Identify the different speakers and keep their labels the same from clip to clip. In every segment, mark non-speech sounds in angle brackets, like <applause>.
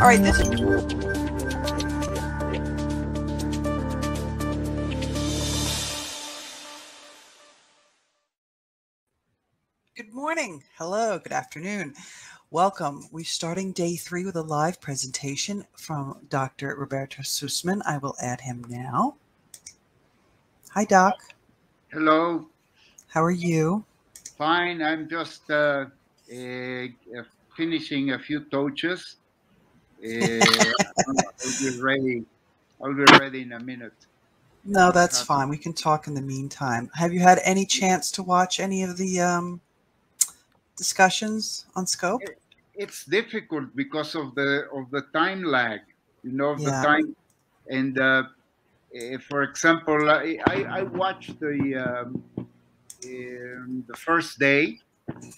Speaker 1: All right, this is. Good morning. Hello. Good afternoon. Welcome. We're starting day three with a live presentation from Dr. Roberto Sussman. I will add him now. Hi, Doc.
Speaker 2: Hello.
Speaker 1: How are you?
Speaker 2: Fine. I'm just uh, uh, finishing a few touches. I'll be ready. I'll be ready in a minute.
Speaker 1: No, that's fine. We can talk in the meantime. Have you had any chance to watch any of the um, discussions on Scope?
Speaker 2: It's difficult because of the of the time lag. You know, of
Speaker 1: Yeah.
Speaker 2: the time. And uh, eh, for example, I, I I watched the um, um, the first day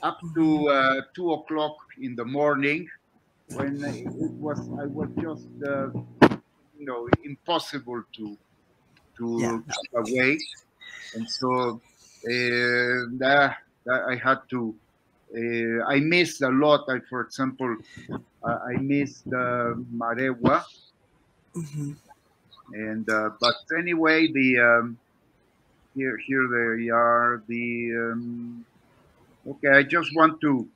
Speaker 2: up to uh, two o'clock in the morning when it was I was just uh, you know impossible to to
Speaker 1: Yeah.
Speaker 2: keep awake, and so uh, that, that I had to. Uh, I missed a lot. I, for example, uh, I missed uh, Marewa,
Speaker 1: hmm
Speaker 2: and uh, but anyway, the um, here here they are. The um, okay, I just want to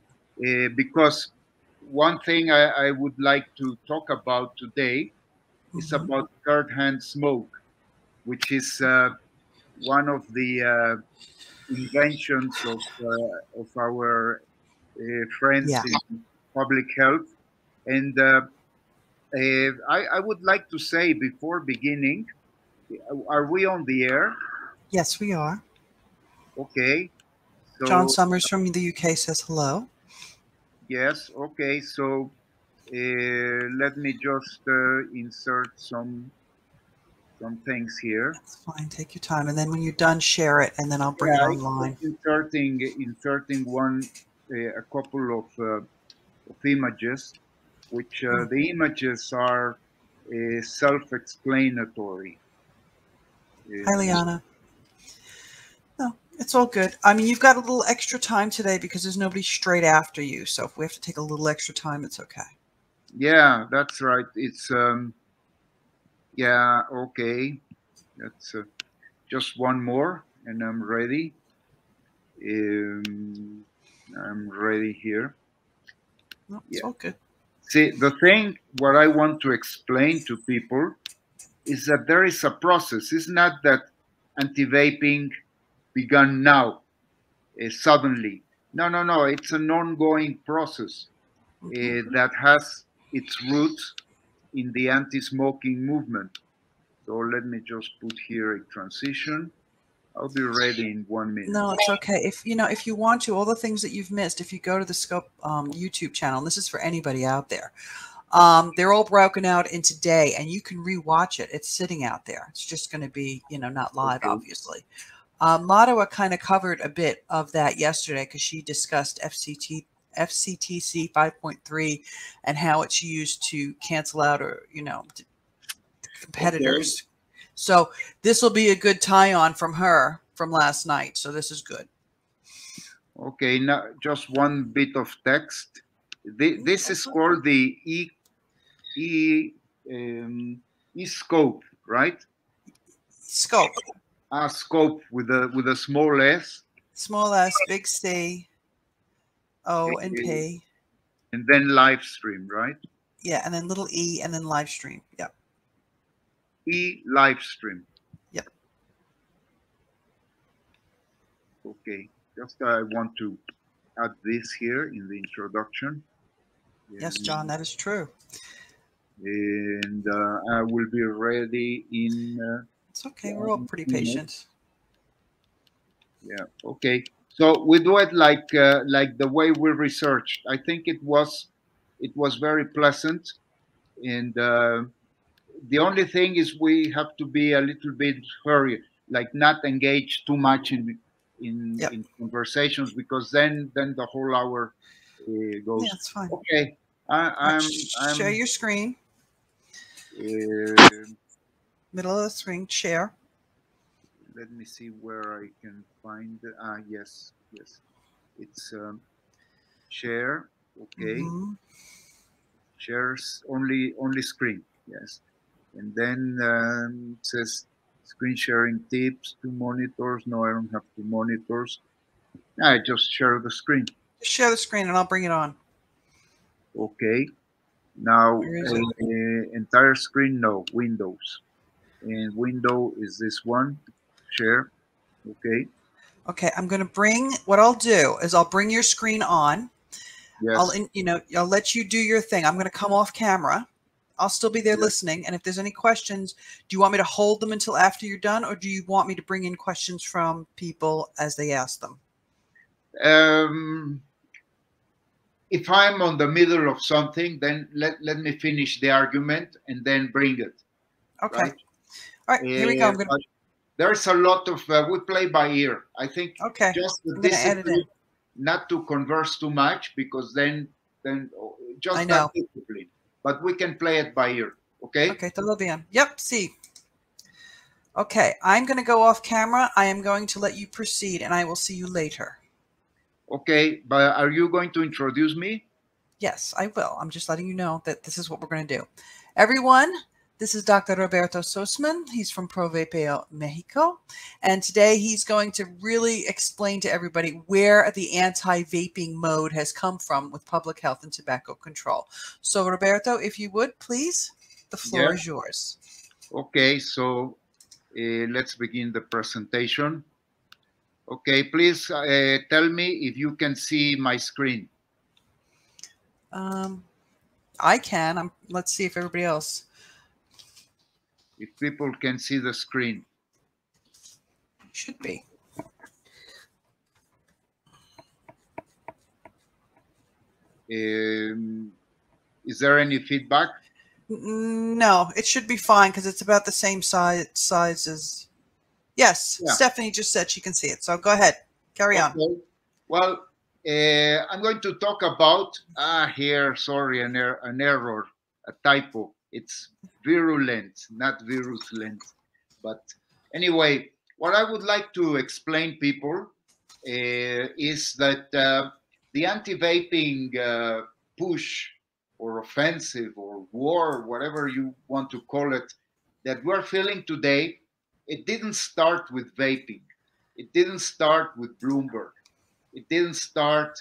Speaker 2: uh, because one thing I, I would like to talk about today is
Speaker 1: Mhm.
Speaker 2: about third hand smoke, which is uh, one of the uh, inventions of uh, of our uh, friends
Speaker 1: Yeah.
Speaker 2: in public health, and uh, uh, I, I would like to say before beginning, are we on the air?
Speaker 1: Yes, we are.
Speaker 2: Okay. So,
Speaker 1: John Summers from the UK says hello.
Speaker 2: Yes. Okay. So uh, let me just uh, insert some some things here.
Speaker 1: That's fine. Take your time. And then when you're done, share it, and then I'll bring
Speaker 2: Yeah,
Speaker 1: it online.
Speaker 2: Inserting inserting one uh, a couple of uh, of images, which uh,
Speaker 1: Hmm.
Speaker 2: the images are uh, self-explanatory.
Speaker 1: Hi, Liana. It's all good. I mean, you've got a little extra time today because there's nobody straight after you. So if we have to take a little extra time, it's okay.
Speaker 2: Yeah, that's right. It's um, yeah, okay. That's uh, just one more, and I'm ready. Um, I'm ready here.
Speaker 1: No, it's
Speaker 2: Yeah.
Speaker 1: all good.
Speaker 2: See, the thing what I want to explain to people is that there is a process. It's not that anti-vaping began now, uh, suddenly. No, no, no. It's an ongoing process uh, that has its roots in the anti-smoking movement. So let me just put here a transition. I'll be ready in one minute.
Speaker 1: No, it's okay. If you know, if you want to, all the things that you've missed, if you go to the Scope um, YouTube channel, this is for anybody out there. Um, they're all broken out in today, and you can rewatch it. It's sitting out there. It's just going to be, you know, not live,
Speaker 2: Okay.
Speaker 1: obviously. Uh, Marewa kind of covered a bit of that yesterday because she discussed FCT FCTC 5.3 and how it's used to cancel out or you know competitors. So this will be a good tie-on from her from last night. So this is good.
Speaker 2: Okay, now just one bit of text. Thi- This is called the e e um, e scope, right?
Speaker 1: Scope,
Speaker 2: Ah, scope with a with a small s,
Speaker 1: small s, big C, O and P.
Speaker 2: and then live stream, right?
Speaker 1: Yeah, and then little e and then live stream. Yep.
Speaker 2: E live stream.
Speaker 1: Yep.
Speaker 2: Okay, just I want to add this here in the introduction.
Speaker 1: Yes, John, that is true.
Speaker 2: And uh, I will be ready in. Uh,
Speaker 1: It's okay. We're all pretty patient.
Speaker 2: Yeah. Okay. So we do it like uh, like the way we researched. I think it was it was very pleasant, and uh, the only thing is we have to be a little bit hurry, like not engage too much in in,
Speaker 1: Yep.
Speaker 2: in conversations because then then the whole hour uh, goes.
Speaker 1: Yeah, it's fine.
Speaker 2: Okay. I, I'm
Speaker 1: share your screen,
Speaker 2: uh,
Speaker 1: middle of the screen, share.
Speaker 2: let me see where I can find it. Ah, yes, yes. It's um, share. Okay,
Speaker 1: Mhm.
Speaker 2: shares only only screen. Yes, and then um, it says screen sharing tips, two monitors. No, I don't have two monitors. I just share the screen.
Speaker 1: Just share the screen and I'll bring it on.
Speaker 2: Okay. Now, uh, entire screen, no, Windows. And window is this one, share. Okay.
Speaker 1: Okay, I'm going to bring, what I'll do is I'll bring your screen on.
Speaker 2: Yes.
Speaker 1: I'll, you know, I'll let you do your thing. I'm going to come off camera. I'll still be there yes. listening. And if there's any questions, do you want me to hold them until after you're done, or do you want me to bring in questions from people as they ask them?
Speaker 2: Um, if I'm on the middle of something, then let, let me finish the argument and then bring it.
Speaker 1: Okay. Right? All right, here we go. I'm gonna...
Speaker 2: There's a lot of, uh, we play by ear. I think
Speaker 1: okay.
Speaker 2: just the discipline, not to converse too much because then, then oh, just
Speaker 1: I know.
Speaker 2: discipline. But we can play it by ear. Okay.
Speaker 1: Okay, todo bien. Yep, see. Okay, I'm going to go off camera. I am going to let you proceed and I will see you later.
Speaker 2: Okay, but are you going to introduce me?
Speaker 1: Yes, I will. I'm just letting you know that this is what we're going to do. Everyone, this is Dr. Roberto Sussman. He's from ProVapeo Mexico. And today he's going to really explain to everybody where the anti-vaping mode has come from with public health and tobacco control. So Roberto, if you would, please, the floor yeah. is yours.
Speaker 2: Okay, so uh, let's begin the presentation. Okay, please uh, tell me if you can see my screen.
Speaker 1: Um, I can. I'm, let's see if everybody else.
Speaker 2: If people can see the screen.
Speaker 1: Should be.
Speaker 2: Um, is there any feedback?
Speaker 1: No, it should be fine because it's about the same size size as Yes, yeah. Stephanie just said she can see it. So go ahead, carry okay. on.
Speaker 2: Well, uh, I'm going to talk about ah here. Sorry, an, er an error, a typo. It's virulent, not virulent. But anyway, what I would like to explain people uh, is that uh, the anti-vaping uh, push or offensive or war, whatever you want to call it, that we're feeling today it didn't start with vaping. It didn't start with Bloomberg. It didn't start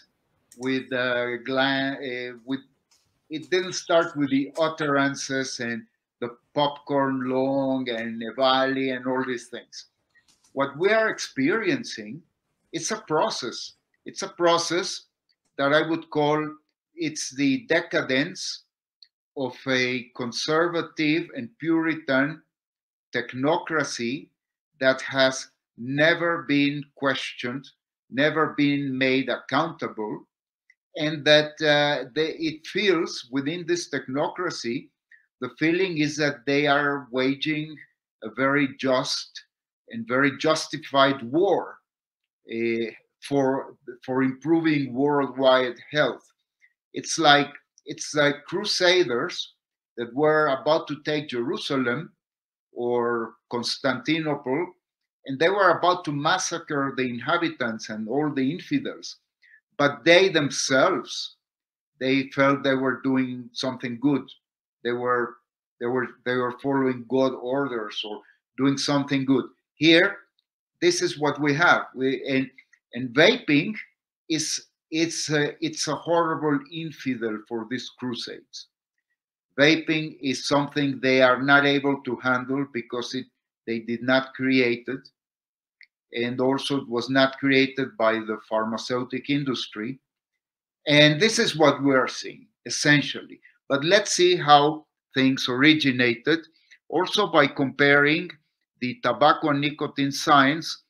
Speaker 2: with uh, uh, with it didn't start with the utterances and the popcorn lung and EVALI and all these things. What we are experiencing, it's a process. It's a process that I would call it's the decadence of a conservative and Puritan technocracy that has never been questioned, never been made accountable, and that uh, they, it feels within this technocracy, the feeling is that they are waging a very just and very justified war uh, for for improving worldwide health. It's like it's like crusaders that were about to take Jerusalem or Constantinople, and they were about to massacre the inhabitants and all the infidels. But they themselves, they felt they were doing something good. They were they were they were following God orders or doing something good. Here, this is what we have. We, and and vaping is it's a, it's a horrible infidel for these crusades vaping is something they are not able to handle because it they did not create it and also it was not created by the pharmaceutical industry. And this is what we are seeing essentially. But let's see how things originated. Also by comparing the tobacco and nicotine science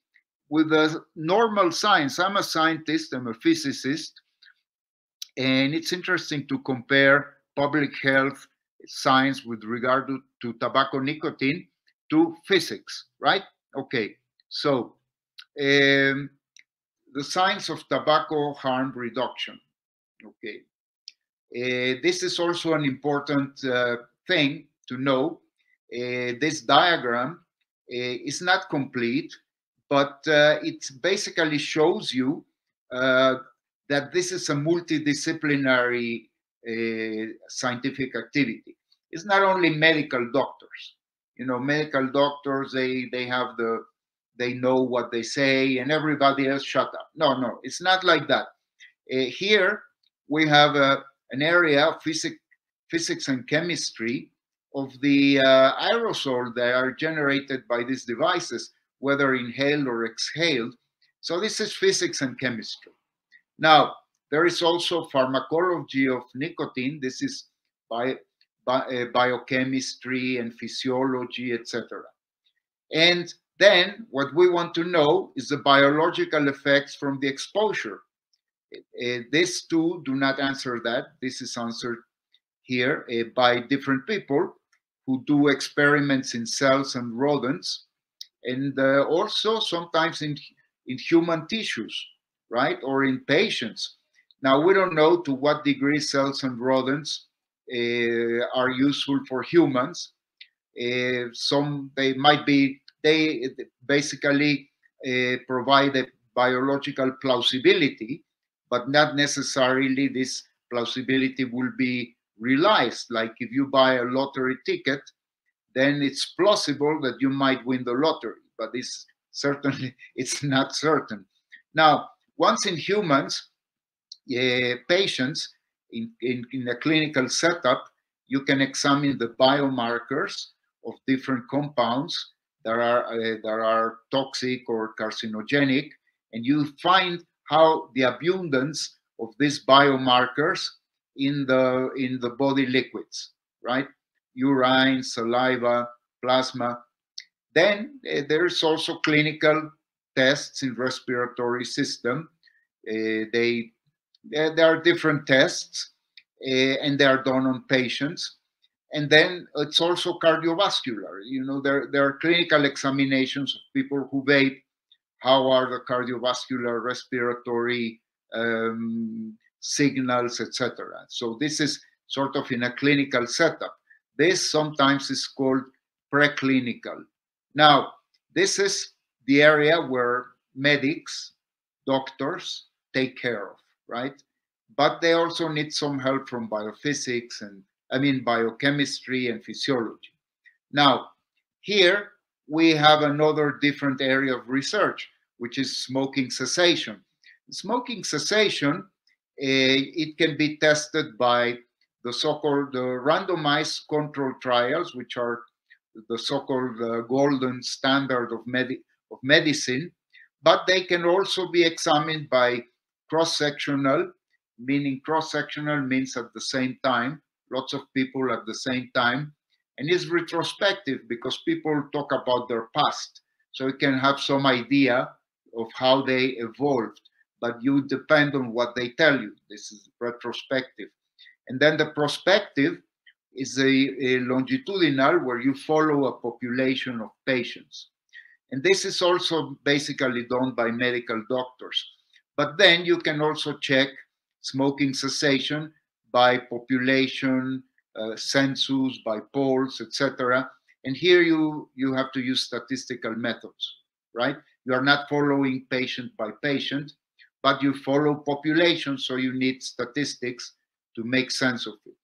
Speaker 2: with the normal science. I'm a scientist i'm a physicist and it's interesting to compare public health science with regard to, to tobacco nicotine to physics, right? Okay, so um, the science of tobacco harm reduction. Okay, uh, this is also an important uh, thing to know. Uh, this diagram uh, is not complete, but uh, it basically shows you uh, that this is a multidisciplinary scientific activity. It's not only medical doctors. You know, medical doctors they they have the they know what they say and everybody else shut up. No, no, it's not like that. Uh, here we have a, an area of physics, physics and chemistry of the uh, aerosol that are generated by these devices, whether inhaled or exhaled. So this is physics and chemistry. Now, there is also pharmacology of nicotine. This is by, by uh, biochemistry and physiology, etc. And then what we want to know is the biological effects from the exposure. Uh, these two do not answer that. This is answered here uh, by different people who do experiments in cells and rodents, and uh, also sometimes in, in human tissues, right, or in patients. Now, we don't know to what degree cells and rodents uh, are useful for humans. Uh, some, they might be, they basically uh, provide a biological plausibility, but not necessarily this plausibility will be realized. Like if you buy a lottery ticket, then it's plausible that you might win the lottery, but it's certainly <laughs> it's not certain. Now, once in humans, uh, patients in, in, in a clinical setup, you can examine the biomarkers of different compounds that are uh, that are toxic or carcinogenic, and you find how the abundance of these biomarkers in the in the body liquids, right? Urine, saliva, plasma. Then uh, there's also clinical tests in respiratory system. Uh, they there are different tests, uh, and they are done on patients. And then it's also cardiovascular. You know, there there are clinical examinations of people who vape. How are the cardiovascular, respiratory um, signals, etc. So this is sort of in a clinical setup. This sometimes is called preclinical. Now, this is the area where medics, doctors take care of, right? But they also need some help from biophysics and, I mean, biochemistry and physiology. Now, here we have another different area of research, which is smoking cessation. Smoking cessation it can be tested by the so-called randomized control trials, which are the so-called uh, golden standard of, of medicine, but they can also be examined by cross-sectional, meaning cross-sectional means at the same time, lots of people at the same time, and it's retrospective because people talk about their past, so you can have some idea of how they evolved but you depend on what they tell you. This is retrospective. And then the prospective is a, a, longitudinal where you follow a population of patients. And this is also basically done by medical doctors. But then you can also check smoking cessation by population, uh, census, by polls, etc. And here you, you have to use statistical methods, right? You are not following patient by patient, but you follow population, so you need statistics to make sense of it.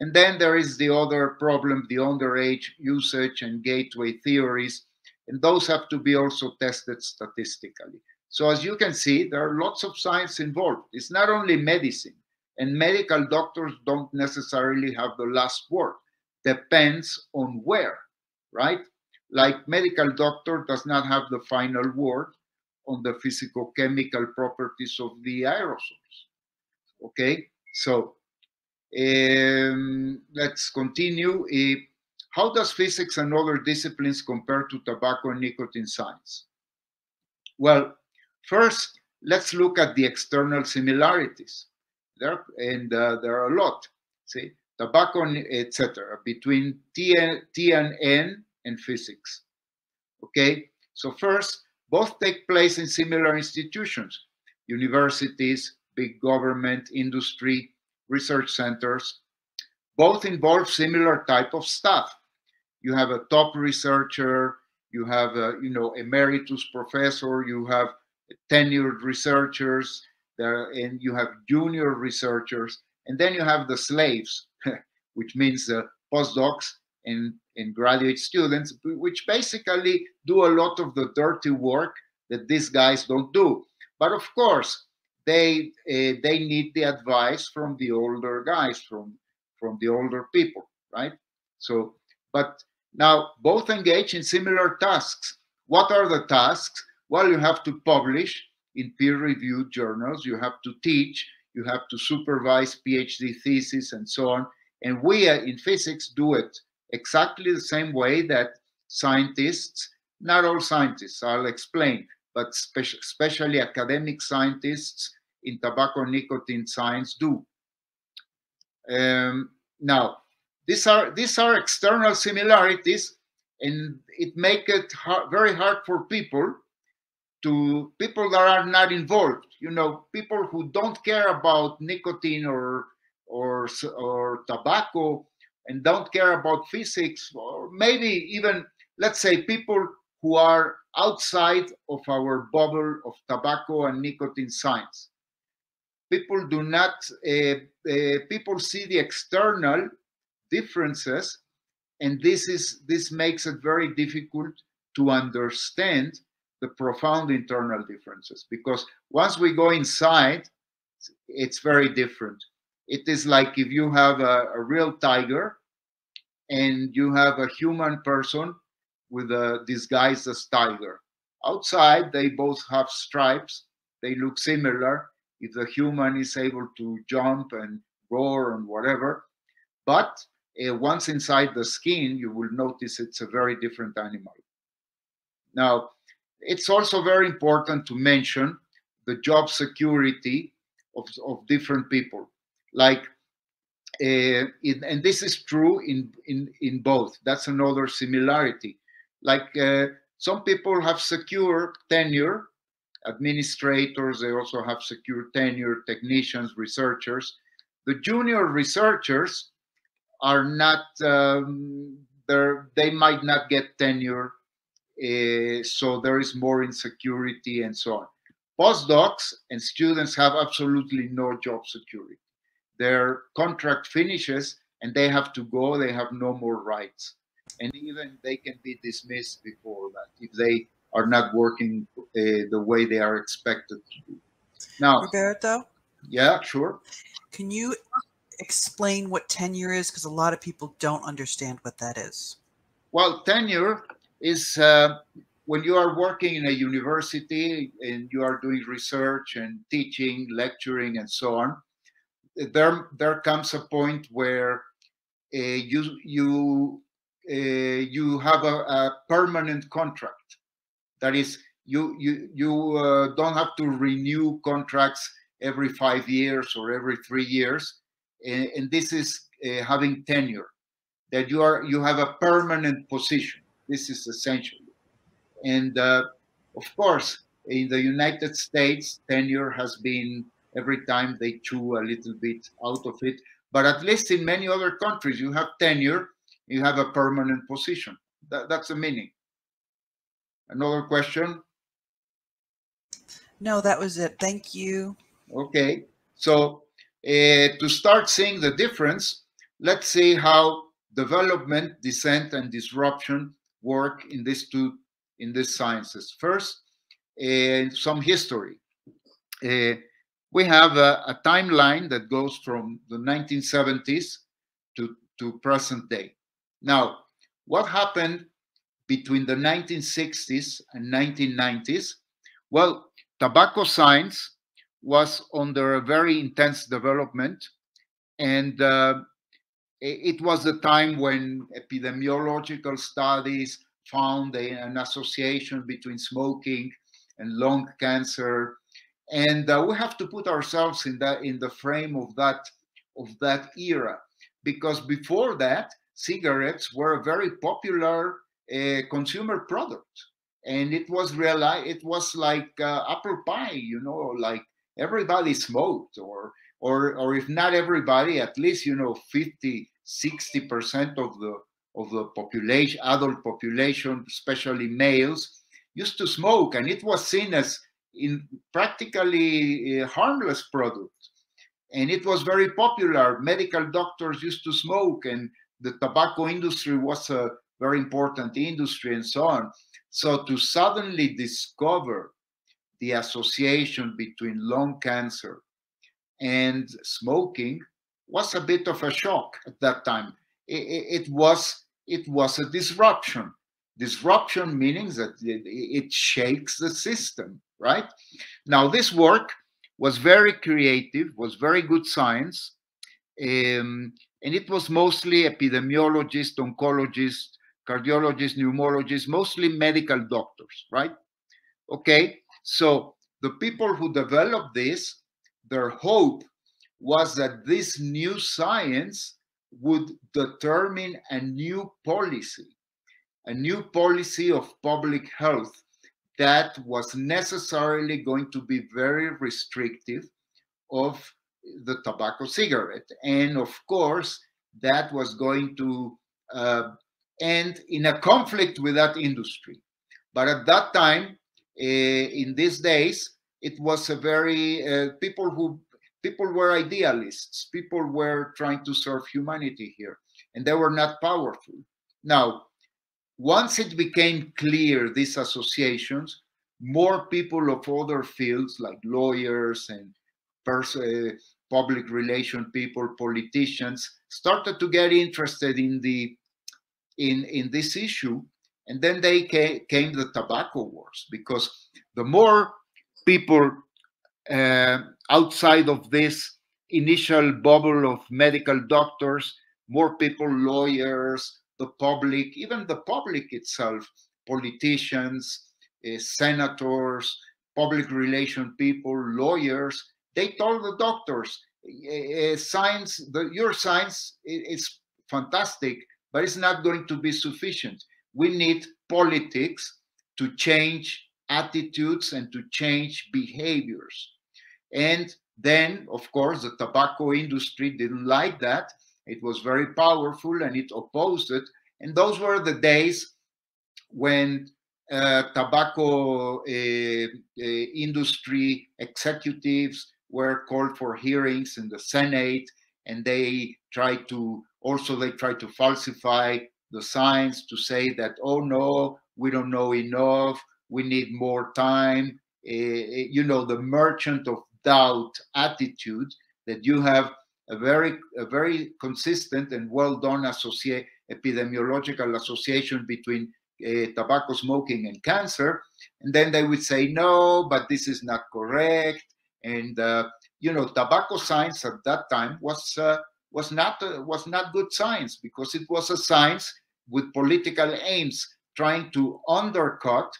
Speaker 2: And then there is the other problem, the underage usage and gateway theories, and those have to be also tested statistically. So as you can see, there are lots of science involved. It's not only medicine, and medical doctors don't necessarily have the last word. Depends on where, right? Like medical doctor does not have the final word, on the physical-chemical properties of the aerosols. Okay, so um, let's continue. Uh, how does physics and other disciplines compare to tobacco and nicotine science? Well, first, let's look at the external similarities. There and uh, there are a lot. See, tobacco, etc., between T and, physics. Okay, so first, both take place in similar institutions, universities, big government, industry, research centers. Both involve similar type of staff. You have a top researcher, you have a, you know emeritus professor, you have tenured researchers, there, and you have junior researchers, And then you have the slaves, <laughs> which means the postdocs and, and graduate students, which basically do a lot of the dirty work that these guys don't do. But of course, they uh, they need the advice from the older guys, from from the older people, right? So, but now both engage in similar tasks. What are the tasks? Well, you have to publish in peer-reviewed journals. You have to teach. You have to supervise PhD thesis and so on. And we uh, in physics do it exactly the same way that scientists, not all scientists, I'll explain, but spe- especially academic scientists in tobacco nicotine science do. Um, now, these are these are external similarities, and it make it hard, very hard for people to people that are not involved. You know, people who don't care about nicotine or or or tobacco and don't care about physics, or maybe even let's say people who are outside of our bubble of tobacco and nicotine science. People do not, uh, uh, people see the external differences, and this is this makes it very difficult to understand the profound internal differences because once we go inside, it's very different. It is like if you have a, a real tiger and you have a human person with a disguised as tiger. Outside, they both have stripes. They look similar. If the human is able to jump and roar and whatever, but uh, once inside the skin, you will notice it's a very different animal. Now, it's also very important to mention the job security of, of different people. Like, uh, in, and this is true in, in, in both. That's another similarity like uh, some people have secure tenure administrators they also have secure tenure technicians researchers the junior researchers are not um, they might not get tenure uh, so there is more insecurity and so on postdocs and students have absolutely no job security their contract finishes and they have to go they have no more rights and even they can be dismissed before that if they are not working uh, the way they are expected to do. Now,
Speaker 1: Roberto.
Speaker 2: Yeah, sure.
Speaker 1: Can you explain what tenure is? Because a lot of people don't understand what that is.
Speaker 2: Well, tenure is uh, when you are working in a university and you are doing research and teaching, lecturing, and so on. There, there comes a point where uh, you you uh, you have a, a, permanent contract. That is, you you you uh, don't have to renew contracts every five years or every three years, and, and this is uh, having tenure. That you are you have a permanent position. This is essential, and uh, of course, in the United States, tenure has been every time they chew a little bit out of it. But at least in many other countries, you have tenure you have a permanent position. That, that's the meaning. Another question?
Speaker 1: No, that was it. Thank you.
Speaker 2: Okay. So uh, to start seeing the difference, let's see how development, descent, and disruption work in these two in these sciences. First, uh, some history. Uh, we have a, a, timeline that goes from the 1970s to, to present day. Now, what happened between the 1960s and 1990s? Well, tobacco science was under a very intense development, and uh, it was the time when epidemiological studies found a, an association between smoking and lung cancer, and uh, we have to put ourselves in that in the frame of that of that era, because before that cigarettes were a very popular uh, consumer product. And it was realized it was like uh, apple pie you know like everybody smoked or or or if not everybody at least you know 50 60 percent of the of the population adult population especially males used to smoke and it was seen as in practically harmless product and it was very popular. Medical doctors used to smoke, and the tobacco industry was a very important industry, and so on. So to suddenly discover the association between lung cancer and smoking was a bit of a shock at that time. It, it was it was a disruption. Disruption meaning that it, it shakes the system, right? Now this work was very creative, was very good science, um, and it was mostly epidemiologists, oncologists, cardiologists, pneumologists, mostly medical doctors, right? Okay, so the people who developed this, their hope was that this new science would determine a new policy, a new policy of public health that was necessarily going to be very restrictive of the tobacco cigarette. And of course, that was going to uh, end in a conflict with that industry. But at that time, uh, in these days, it was a very, uh, people who people were idealists. People were trying to serve humanity here, and they were not powerful. Now, once it became clear these associations, more people of other fields like lawyers and uh, public relation people, politicians, started to get interested in the in in this issue, and then they came, came the tobacco wars because the more people uh, outside of this initial bubble of medical doctors, more people, lawyers, the public, even the public itself, politicians, uh, senators, public relation people, lawyers, they told the doctors, uh, science, the, your science is fantastic, but it's not going to be sufficient. We need politics to change attitudes and to change behaviors. And then, of course, the tobacco industry didn't like that. It was very powerful and it opposed it. And those were the days when uh, tobacco uh, uh, industry executives were called for hearings in the Senate, and they tried to also they tried to falsify the science to say that oh no, we don't know enough, we need more time. Uh, you know, the merchant of doubt attitude that you have a very a very consistent and well done epidemiological association between uh, tobacco smoking and cancer and then they would say no but this is not correct and uh, you know tobacco science at that time was uh, was not uh, was not good science because it was a science with political aims trying to undercut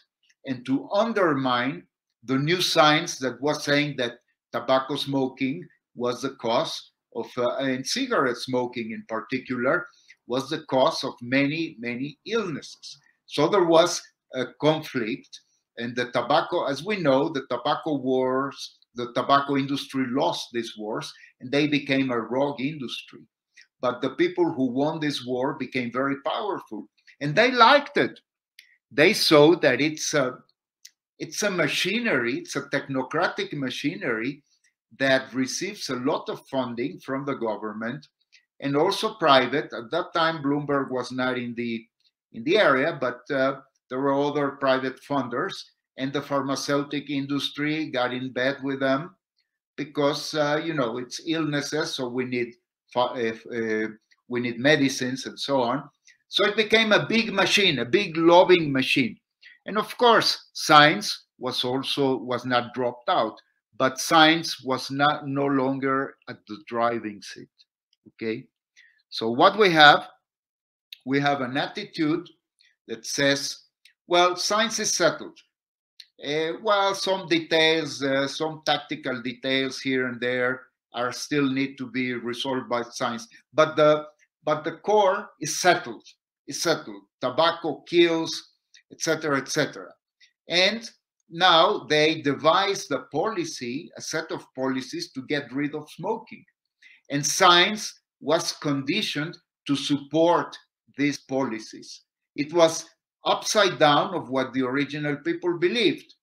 Speaker 2: and to undermine the new science that was saying that tobacco smoking was the cause of, uh, and cigarette smoking in particular, was the cause of many, many illnesses. So there was a conflict, and the tobacco, as we know, the tobacco wars, the tobacco industry lost these wars, and they became a rogue industry. But the people who won this war became very powerful, and they liked it. They saw that it's a it's a machinery, it's a technocratic machinery that receives a lot of funding from the government and also private. At that time, Bloomberg was not in the in the area, but uh, there were other private funders, and the pharmaceutical industry got in bed with them because uh, you know it's illnesses, so we need uh, uh, we need medicines and so on. So it became a big machine, a big lobbying machine. And of course, science was also was not dropped out, but science was not no longer at the driving seat. Okay, so what we have, we have an attitude that says, well, science is settled. Uh, well, some details, uh, some tactical details here and there are still need to be resolved by science, but the but the core is settled. Settled. Tobacco kills etc., etc. And now they devised a policy, a set of policies to get rid of smoking. And science was conditioned to support these policies. It was upside down of what the original people believed.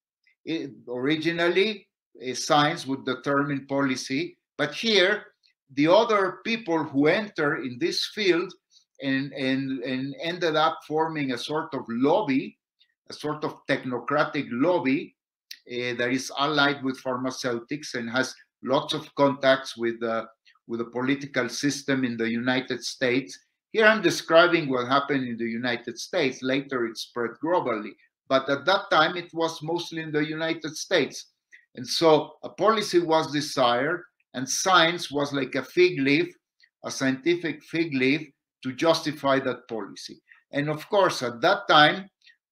Speaker 2: It, originally, eh, science would determine policy But here, the other people who enter in this field and, and, and ended up forming a sort of lobby, a sort of technocratic lobby uh, that is allied with pharmaceutics and has lots of contacts with, uh, with the political system in the United States. Here I'm describing what happened in the United States. Later it spread globally. But at that time, it was mostly in the United States. And so a policy was desired, and science was like a fig leaf, a scientific fig leaf to justify that policy. And of course, at that time,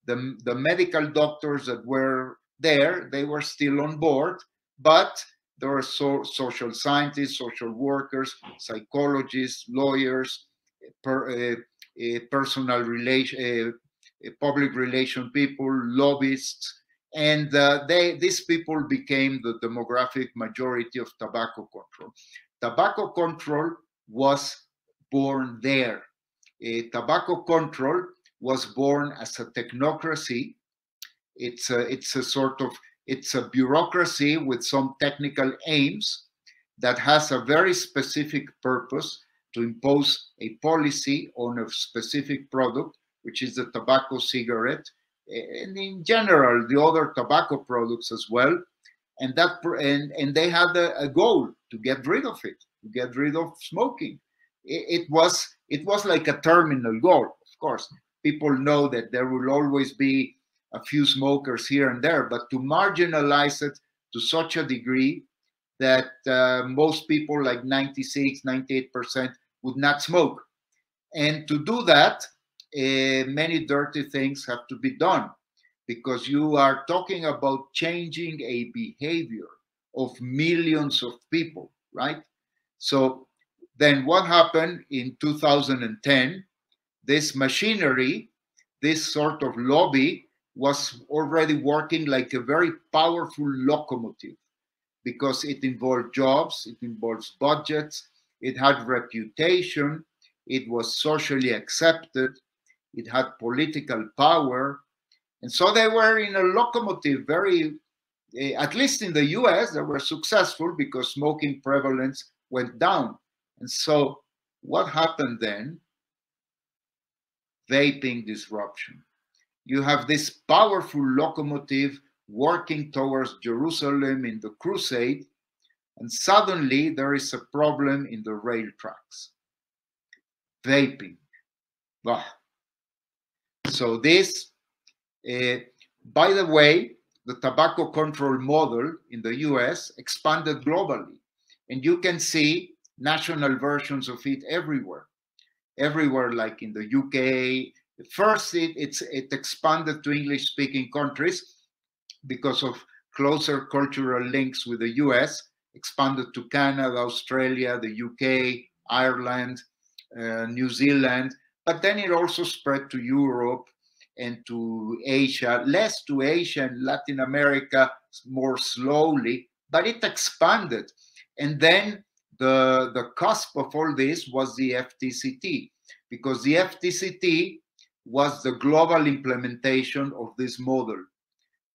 Speaker 2: the, the medical doctors that were there, they were still on board, but there were so, social scientists, social workers, psychologists, lawyers, per, uh, uh, personal relation, uh, public relation people, lobbyists, and uh, they these people became the demographic majority of tobacco control. Tobacco control was born there. tobacco control was born as a technocracy. It's a, it's a sort of it's a bureaucracy with some technical aims that has a very specific purpose to impose a policy on a specific product, which is the tobacco cigarette, and in general the other tobacco products as well and that and and they had a, a goal to get rid of it to get rid of smoking it, was it was like a terminal goal of course people know that there will always be a few smokers here and there but to marginalize it to such a degree that uh, most people like 96 98% would not smoke and to do that uh, many dirty things have to be done because you are talking about changing a behavior of millions of people, right? So then what happened in 2010? This machinery, this sort of lobby, was already working like a very powerful locomotive because it involved jobs, it involves budgets, it had reputation, it was socially accepted, it had political power. And so they were in a locomotive, very, uh, at least in the US, they were successful because smoking prevalence went down. And so what happened then? Vaping disruption. You have this powerful locomotive working towards Jerusalem in the crusade, and suddenly there is a problem in the rail tracks. Vaping. Bah, so this, uh, by the way, the tobacco control model in the US expanded globally. And you can see national versions of it everywhere. Everywhere, like in the UK. First, it, it expanded to English speaking countries because of closer cultural links with the US, expanded to Canada, Australia, the UK, Ireland, uh, New Zealand, but then it also spread to Europe and to Asia, less to Asia and Latin America more slowly, but it expanded. And then the, the cusp of all this was the FTCT, because the FTCT was the global implementation of this model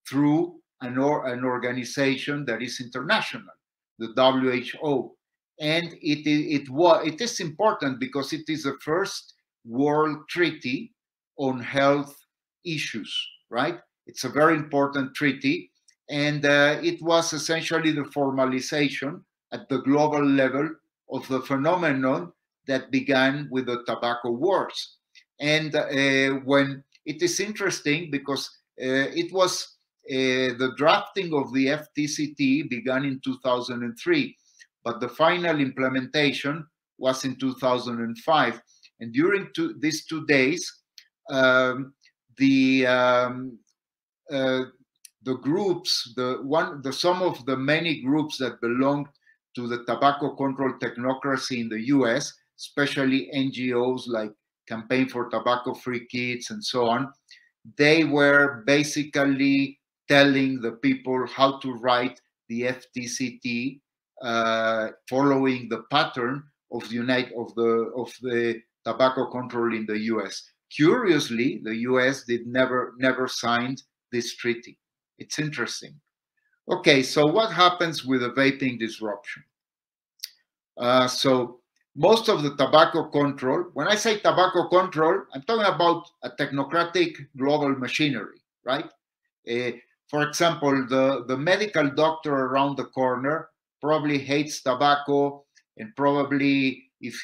Speaker 2: through an, or, an organization that is international, the WHO. And it, it, it, was, it is important because it is the first World Treaty on Health Issues, right? It's a very important treaty. And uh, it was essentially the formalization at the global level of the phenomenon that began with the tobacco wars. And uh, when it is interesting because uh, it was uh, the drafting of the FTCT began in 2003, but the final implementation was in 2005. And during two, these two days, um, the um, uh, the groups, the one, the some of the many groups that belonged to the tobacco control technocracy in the U.S., especially NGOs like Campaign for Tobacco Free Kids and so on, they were basically telling the people how to write the FTCT, uh, following the pattern of the United of the of the tobacco control in the US. Curiously, the US did never never signed this treaty. It's interesting. Okay, so what happens with a vaping disruption? Uh, so most of the tobacco control, when I say tobacco control, I'm talking about a technocratic global machinery, right? Uh, for example, the, the medical doctor around the corner probably hates tobacco and probably, if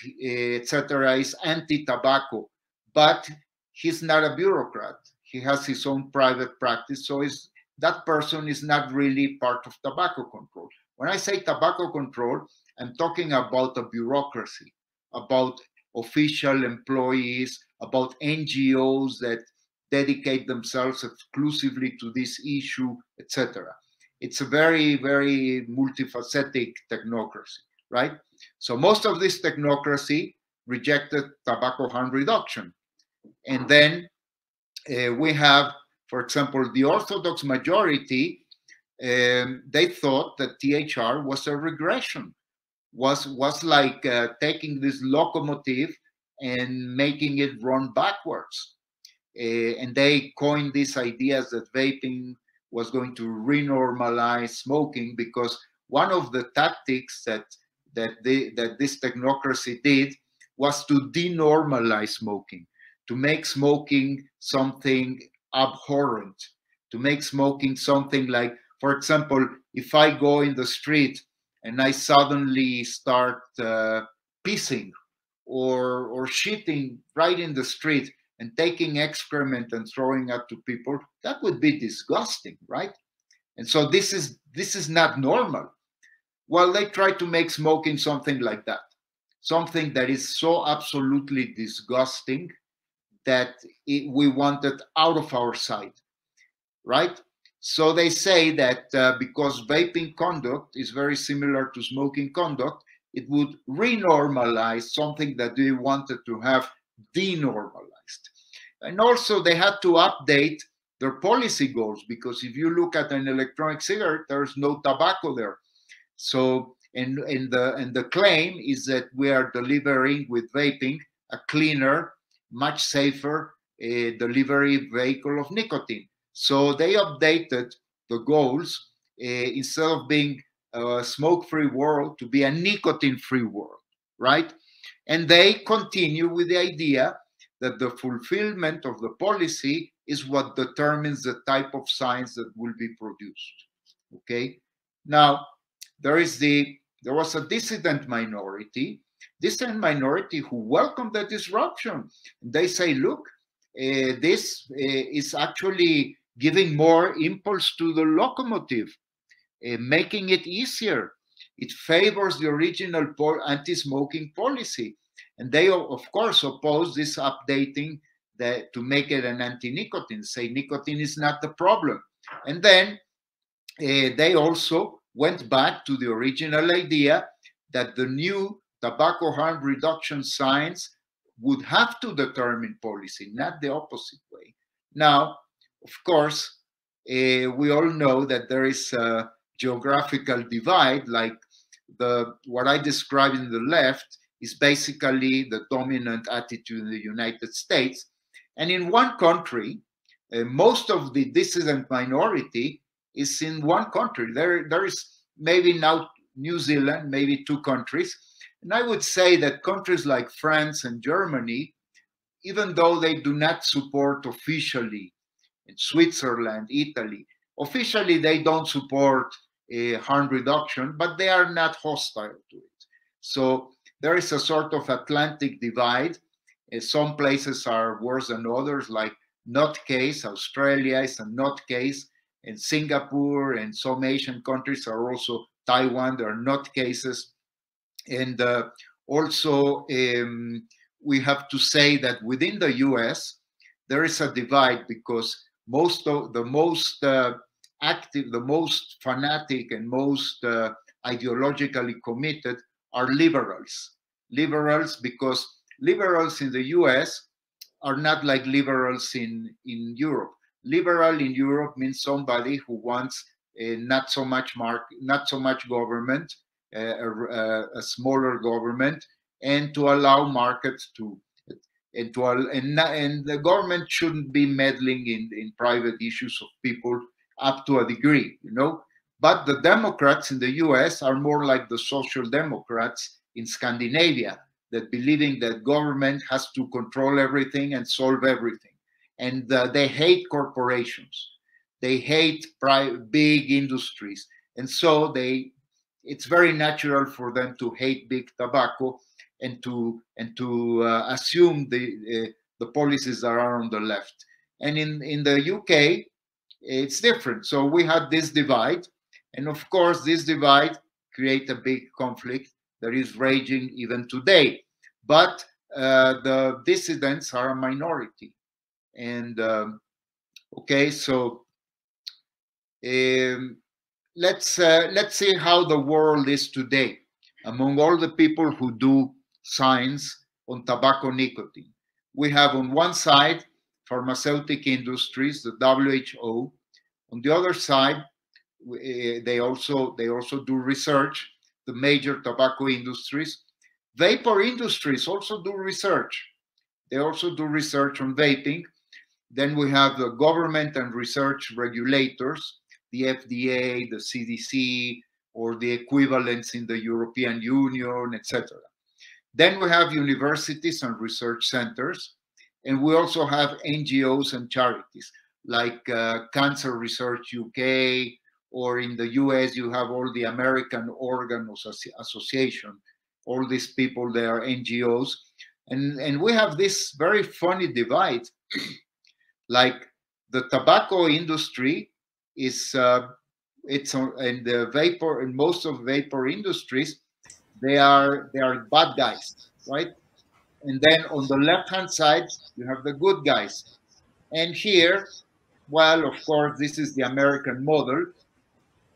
Speaker 2: etc., is anti-tobacco, but he's not a bureaucrat. He has his own private practice, so is that person is not really part of tobacco control. When I say tobacco control, I'm talking about a bureaucracy, about official employees, about NGOs that dedicate themselves exclusively to this issue, etc. It's a very, very multifaceted technocracy, right? So most of this technocracy rejected tobacco harm reduction. And then uh, we have, for example, the Orthodox majority, um, they thought that THR was a regression, was, was like uh, taking this locomotive and making it run backwards. Uh, and they coined these ideas that vaping was going to renormalize smoking because one of the tactics that that they, that this technocracy did was to denormalize smoking, to make smoking something abhorrent, to make smoking something like, for example, if I go in the street and I suddenly start uh, pissing or or shitting right in the street, and taking excrement and throwing it to people, that would be disgusting, right? And so this is this is not normal. Well, they try to make smoking something like that, something that is so absolutely disgusting that it, we wanted out of our sight, right? So they say that uh, because vaping conduct is very similar to smoking conduct, it would renormalize something that we wanted to have denormalized. And also they had to update their policy goals because if you look at an electronic cigarette, there's no tobacco there. So and, and the and the claim is that we are delivering with vaping a cleaner, much safer uh, delivery vehicle of nicotine. So they updated the goals uh, instead of being a smoke-free world to be a nicotine-free world, right? And they continue with the idea that the fulfillment of the policy is what determines the type of science that will be produced. Okay. Now, there is the there was a dissident minority, dissident minority who welcome the disruption. They say, look, uh, this uh, is actually giving more impulse to the locomotive, uh, making it easier. It favors the original anti-smoking policy. And they, of course, oppose this updating that, to make it an anti-nicotine, say nicotine is not the problem. And then uh, they also went back to the original idea that the new tobacco harm reduction science would have to determine policy, not the opposite way. Now, of course, uh, we all know that there is a geographical divide, like the what I described in the left is basically the dominant attitude in the United States. And in one country, uh, most of the dissident minority is in one country. There, there is maybe now New Zealand, maybe two countries. And I would say that countries like France and Germany, even though they do not support officially, in Switzerland, Italy, officially they don't support harm reduction, but they are not hostile to it. So there is a sort of Atlantic divide. Some places are worse than others, like not case. Australia is a not case, and Singapore and some Asian countries are also Taiwan. There are not cases, and uh, also um, we have to say that within the U.S. there is a divide because most of the most uh, active, the most fanatic, and most uh, ideologically committed are liberals. Liberals because liberals in the US are not like liberals in, in Europe. Liberal in Europe means somebody who wants uh, not so much mark, not so much government, a, a, smaller government, and to allow markets to and to and, and the government shouldn't be meddling in, in private issues of people up to a degree, you know. But the Democrats in the US are more like the social democrats in Scandinavia that believing that government has to control everything and solve everything. And uh, they hate corporations. They hate big industries. And so they it's very natural for them to hate big tobacco and to and to uh, assume the uh, the policies that are on the left. And in in the UK, it's different. So we had this divide, and of course, this divide create a big conflict that is raging even today. But uh, the dissidents are a minority, and um, okay, so. Um, let's uh, let's see how the world is today among all the people who do science on tobacco nicotine. We have on one side pharmaceutical industries, the WHO. On the other side, uh, they also they also do research. The major tobacco industries, vapor industries also do research. They also do research on vaping. Then we have the government and research regulators the FDA, the CDC, or the equivalents in the European Union, etc. Then we have universities and research centers, and we also have NGOs and charities like uh, Cancer Research UK, or in the US, you have all the American Organ Association. All these people, they are NGOs. And, and we have this very funny divide. <clears throat> like the tobacco industry is uh, it's on in the vapor in most of vapor industries they are they are bad guys right? And then on the left hand side you have the good guys. And here well of course this is the american model.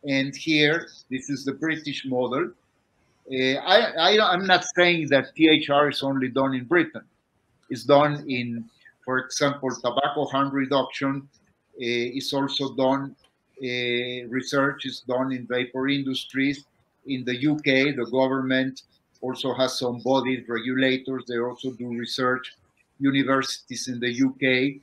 Speaker 2: And here this is the british model. Uh, I, I i'm not saying that thr is only done in britain. It's done in for example tobacco harm reduction uh, is also done research is done in vapor industries. In the UK, the government also has some bodies, regulators. They also do research. Universities in the UK,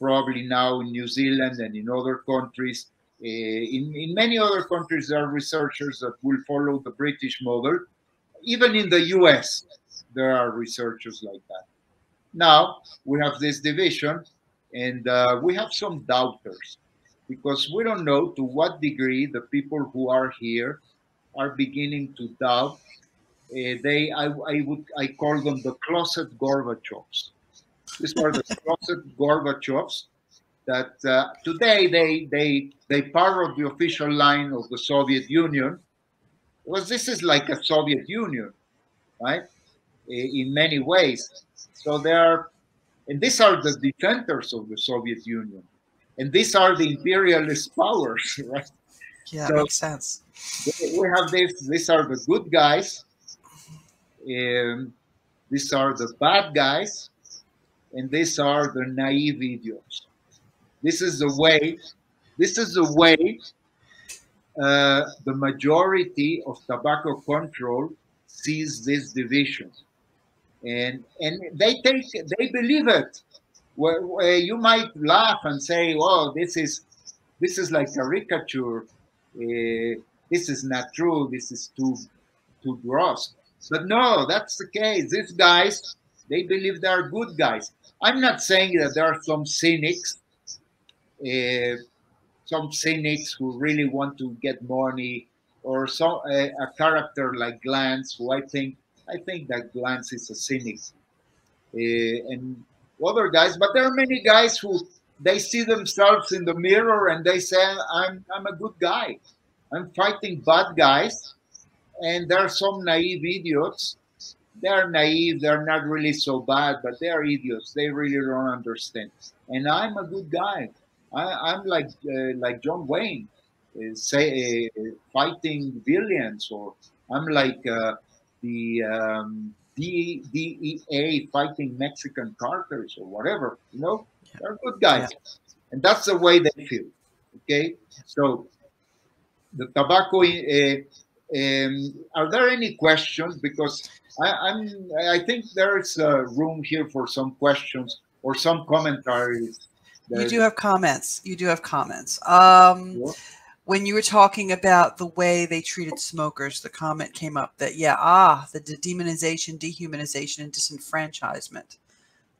Speaker 2: probably now in New Zealand and in other countries. Uh, in, in many other countries, there are researchers that will follow the British model. Even in the US, there are researchers like that. Now we have this division, and uh, we have some doubters because we don't know to what degree the people who are here are beginning to doubt. Uh, they, I, I would, I call them the closet Gorbachevs. These are the <laughs> closet Gorbachevs that uh, today they they they parrot the official line of the Soviet Union. Because this is like a Soviet Union, right? In many ways. So they are, and these are the defenders of the Soviet Union and these are the imperialist powers, <laughs> right?
Speaker 1: Yeah, so makes sense.
Speaker 2: We have this. These are the good guys. Um, these are the bad guys, and these are the naive idiots. This is the way. This is the way uh, the majority of tobacco control sees this division, and and they take they believe it where, where you might laugh and say, "Oh, this is this is like caricature. Uh, this is not true. This is too too gross." But no, that's the case. These guys, they believe they are good guys. I'm not saying that there are some cynics, uh, some cynics who really want to get money, or some uh, a character like Glantz, who I think I think that Glantz is a cynic, uh, and other guys, but there are many guys who they see themselves in the mirror and they say, I'm, I'm a good guy. I'm fighting bad guys. And there are some naive idiots. They're naive. They're not really so bad, but they're idiots. They really don't understand. And I'm a good guy. I, am like uh, like John Wayne, uh, say uh, fighting villains, or I'm like uh, the um, DEA fighting Mexican cartels or whatever. You know, they're good guys, yeah. and that's the way they feel. Okay, so the tobacco. Uh, um, are there any questions? Because I, am I think there is a room here for some questions or some commentaries.
Speaker 1: You do have comments. You do have comments. Um, when you were talking about the way they treated smokers, the comment came up that, yeah, ah, the demonization, dehumanization, and disenfranchisement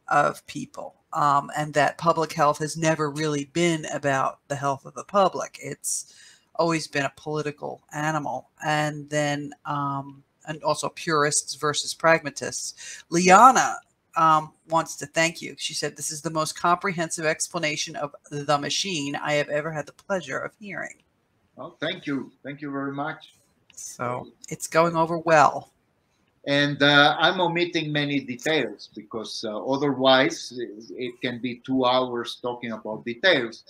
Speaker 1: of people. Um, and that public health has never really been about the health of the public. It's always been a political animal. And then, um, and also purists versus pragmatists. Liana um, wants to thank you. She said, This is the most comprehensive explanation of the machine I have ever had the pleasure of hearing.
Speaker 2: Well, thank you. Thank you very much.
Speaker 1: So it's going over well.
Speaker 2: And uh, I'm omitting many details because uh, otherwise it can be two hours talking about details.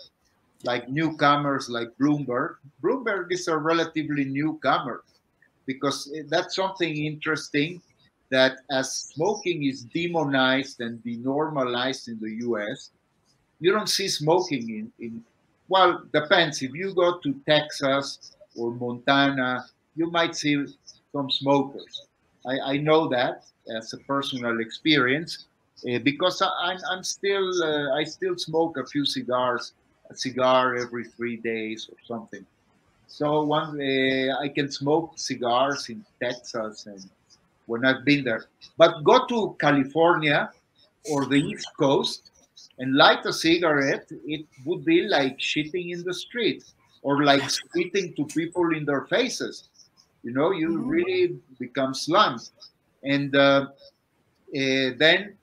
Speaker 2: Like newcomers like Bloomberg. Bloomberg is a relatively newcomer because that's something interesting that as smoking is demonized and denormalized in the US, you don't see smoking in, in well, depends. If you go to Texas or Montana, you might see some smokers. I, I know that as a personal experience uh, because I, am I'm still uh, I still smoke a few cigars, a cigar every three days or something. So one uh, I can smoke cigars in Texas and when I've been there. But go to California or the East Coast and light a cigarette, it would be like shitting in the street or like <laughs> spitting to people in their faces. You know, you mm-hmm. really become slumped. And uh, uh, then,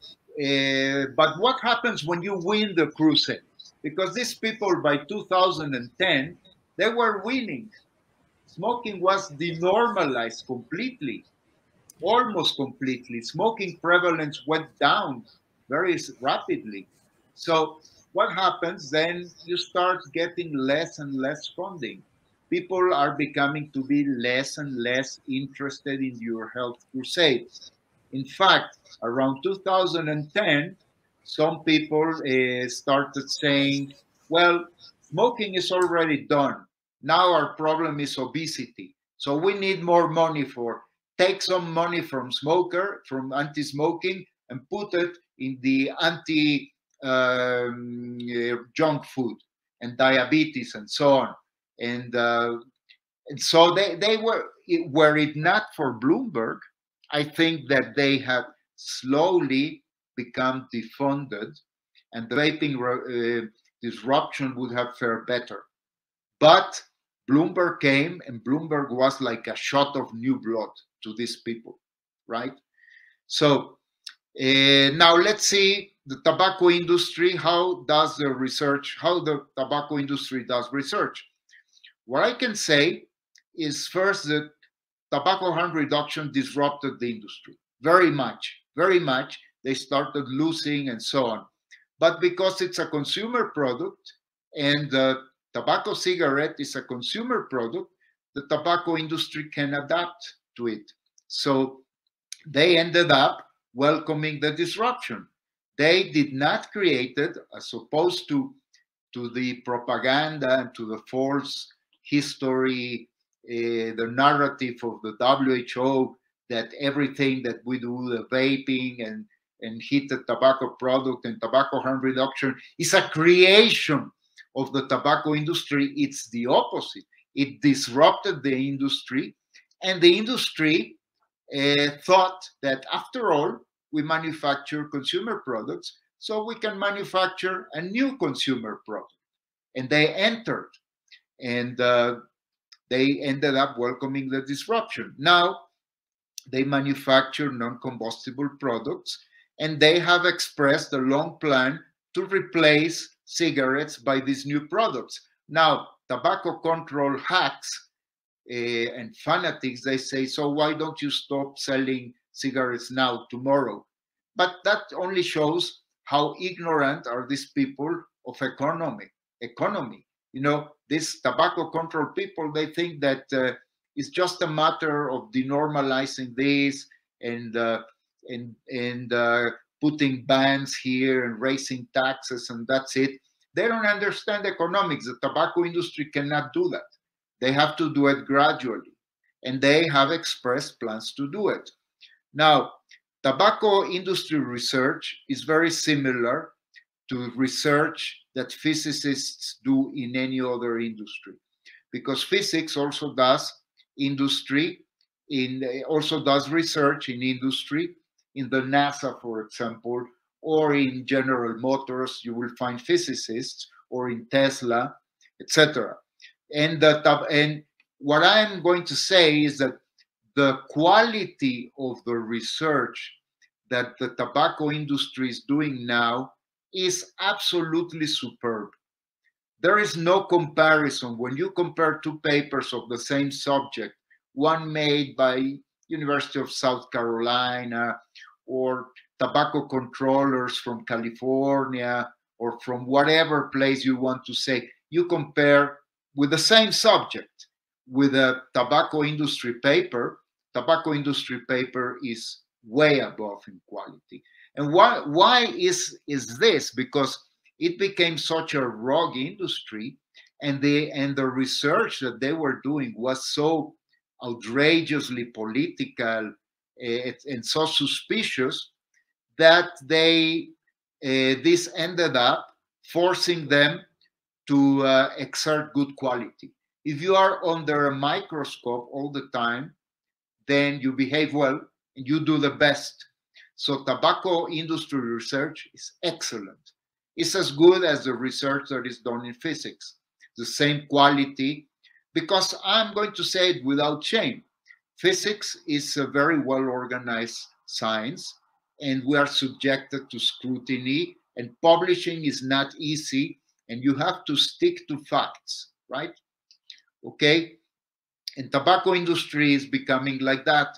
Speaker 2: uh, but what happens when you win the crusade? Because these people by 2010, they were winning. Smoking was denormalized completely, almost completely. Smoking prevalence went down very rapidly. So what happens then? You start getting less and less funding. People are becoming to be less and less interested in your health crusade. In fact, around 2010, some people uh, started saying, well, smoking is already done. Now our problem is obesity. So we need more money for take some money from smoker, from anti-smoking, and put it in the anti um, junk food and diabetes and so on. And, uh, and so they, they were, were it not for Bloomberg, I think that they have slowly become defunded and the vaping uh, disruption would have fared better. But Bloomberg came and Bloomberg was like a shot of new blood to these people, right? So uh, now let's see the tobacco industry, how does the research, how the tobacco industry does research. What I can say is first that tobacco harm reduction disrupted the industry very much, very much. They started losing and so on. But because it's a consumer product and the tobacco cigarette is a consumer product, the tobacco industry can adapt to it. So they ended up welcoming the disruption. They did not create it as opposed to, to the propaganda and to the false history, uh, the narrative of the WHO that everything that we do, the vaping and, and heated tobacco product and tobacco harm reduction is a creation of the tobacco industry. It's the opposite. It disrupted the industry, and the industry uh, thought that after all, we manufacture consumer products, so we can manufacture a new consumer product. And they entered, and uh, they ended up welcoming the disruption. Now they manufacture non combustible products, and they have expressed a long plan to replace cigarettes by these new products. Now, tobacco control hacks uh, and fanatics, they say, so why don't you stop selling cigarettes now, tomorrow? But that only shows how ignorant are these people of economy. Economy, you know, these tobacco control people, they think that uh, it's just a matter of denormalizing this and uh, and and uh, putting bans here and raising taxes and that's it. They don't understand economics. The tobacco industry cannot do that. They have to do it gradually. And they have expressed plans to do it. Now, tobacco industry research is very similar to research that physicists do in any other industry. because physics also does industry in also does research in industry in the nasa for example or in general motors you will find physicists or in tesla etc and and what i'm going to say is that the quality of the research that the tobacco industry is doing now is absolutely superb. There is no comparison. When you compare two papers of the same subject one made by university of south carolina or tobacco controllers from california or from whatever place you want to say you compare with the same subject with a tobacco industry paper tobacco industry paper is way above in quality. And why why is is this? Because it became such a rogue industry and the and the research that they were doing was so outrageously political uh, and so suspicious that they uh, this ended up forcing them to uh, exert good quality. If you are under a microscope all the time then you behave well and you do the best so tobacco industry research is excellent It's as good as the research that is done in physics, the same quality, because I'm going to say it without shame. Physics is a very well organized science, and we are subjected to scrutiny, and publishing is not easy, and you have to stick to facts, right? Okay? And tobacco industry is becoming like that.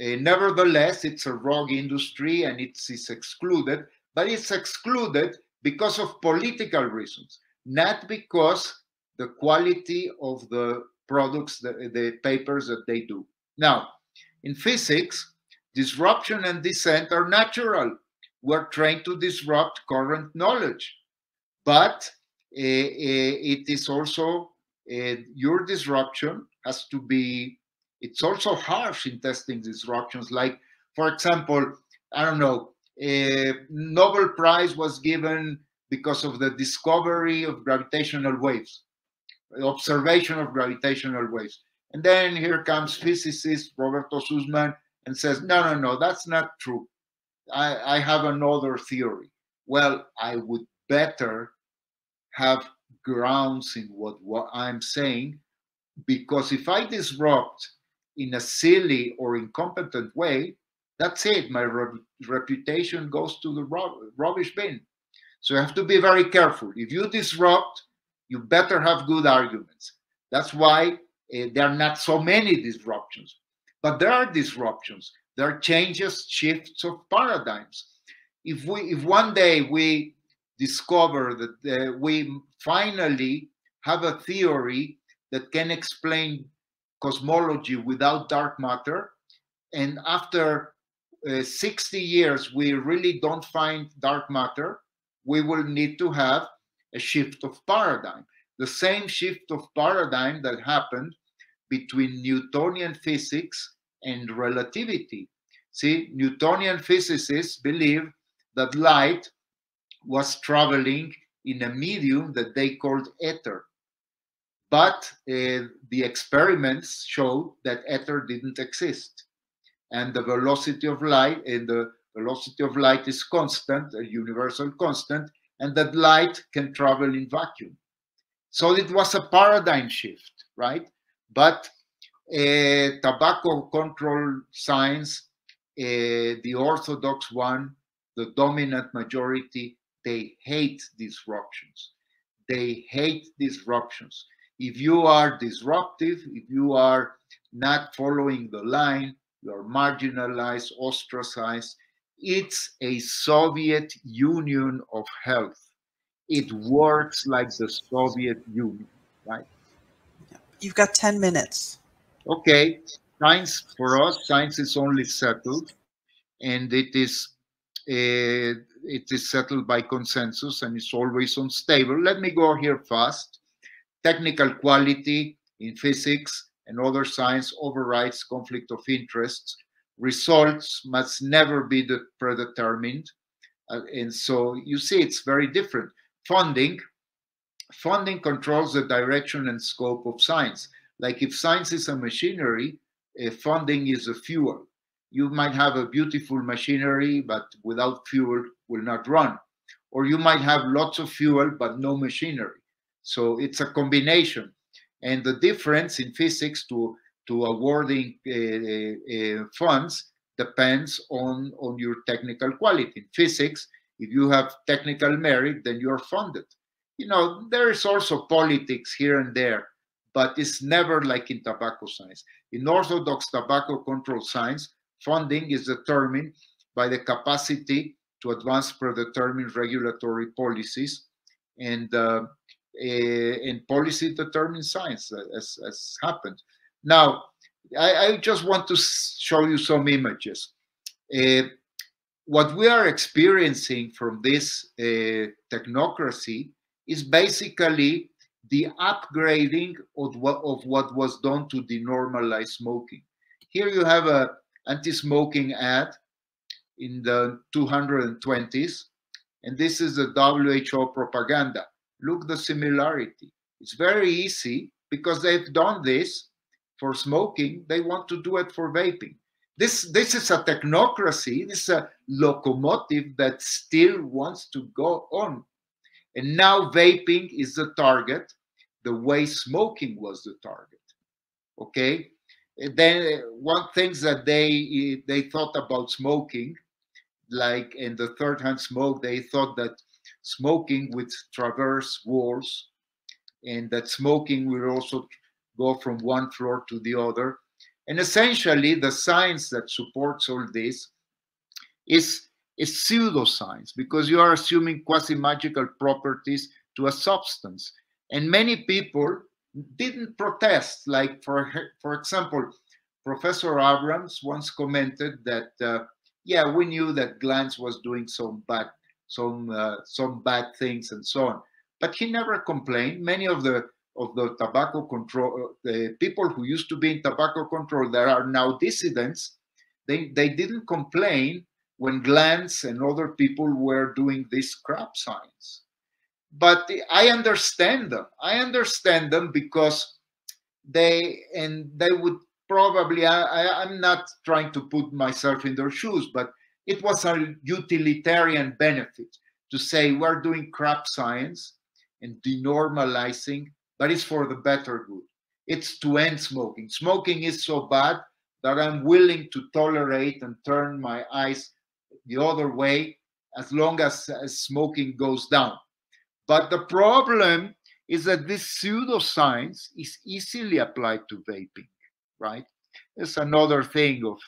Speaker 2: Uh, nevertheless, it's a rogue industry and it's, it's excluded but it's excluded because of political reasons, not because the quality of the products, the, the papers that they do. Now, in physics, disruption and dissent are natural. We're trained to disrupt current knowledge, but uh, uh, it is also uh, your disruption has to be. It's also harsh in testing disruptions. Like, for example, I don't know, a Nobel Prize was given because of the discovery of gravitational waves, observation of gravitational waves. And then here comes physicist Roberto Sussman and says, no, no, no, that's not true. I, I have another theory. Well, I would better have grounds in what, what I'm saying, because if I disrupt in a silly or incompetent way, that's it. My re reputation goes to the rubbish bin. So you have to be very careful. If you disrupt, you better have good arguments. That's why uh, there are not so many disruptions. But there are disruptions. There are changes, shifts of paradigms. If we, if one day we discover that uh, we finally have a theory that can explain cosmology without dark matter, and after uh, 60 years we really don't find dark matter, we will need to have a shift of paradigm. The same shift of paradigm that happened between Newtonian physics and relativity. See, Newtonian physicists believe that light was traveling in a medium that they called ether. But uh, the experiments showed that ether didn't exist and the velocity of light and the velocity of light is constant, a universal constant, and that light can travel in vacuum. So it was a paradigm shift, right? But uh, tobacco control science, uh, the orthodox one, the dominant majority, they hate disruptions. They hate disruptions. If you are disruptive, if you are not following the line, you're marginalized, ostracized. It's a Soviet Union of health. It works like the Soviet Union, right?
Speaker 1: You've got 10 minutes.
Speaker 2: Okay. Science, for us, science is only settled and it is it is settled by consensus and it's always unstable. Let me go here fast. Technical quality in physics and other science overrides conflict of interests. Results must never be predetermined. Uh, and so you see, it's very different. Funding, funding controls the direction and scope of science. Like if science is a machinery, uh, funding is a fuel. You might have a beautiful machinery, but without fuel will not run. Or you might have lots of fuel, but no machinery. So it's a combination. And the difference in physics to, to awarding uh, uh, funds depends on, on your technical quality. In physics, if you have technical merit, then you're funded. You know, there is also politics here and there, but it's never like in tobacco science. In orthodox tobacco control science, funding is determined by the capacity to advance predetermined regulatory policies and uh, and policy determines science as, as happened. Now, I, I, just want to show you some images. Uh, what we are experiencing from this uh, technocracy is basically the upgrading of what, of what was done to denormalize smoking. Here you have a anti-smoking ad in the 220s, and this is the WHO propaganda. Look the similarity. It's very easy because they've done this for smoking. They want to do it for vaping. This, this is a technocracy. This is a locomotive that still wants to go on. And now vaping is the target, the way smoking was the target. Okay. Then uh, one things that they they thought about smoking, like in the third hand smoke, they thought that smoking would traverse walls, and that smoking will also go from one floor to the other. And essentially, the science that supports all this is, is pseudoscience because you are assuming quasi magical properties to a substance. And many people didn't protest. Like, for, for example, Professor Abrams once commented that, uh, yeah, we knew that Glantz was doing some bad, some, uh, some bad things and so on. But he never complained. Many of the of the tobacco control, uh, the people who used to be in tobacco control that are now dissidents, they, they didn't complain when Glantz and other people were doing this crap science. But I understand them. I understand them because they, and they would probably, I, I, I'm not trying to put myself in their shoes, but it was a utilitarian benefit to say we're doing crap science and denormalizing but it's for the better good. It's to end smoking. Smoking is so bad that I'm willing to tolerate and turn my eyes the other way as long as, as smoking goes down. But the problem is that this pseudoscience is easily applied to vaping, right? It's another thing of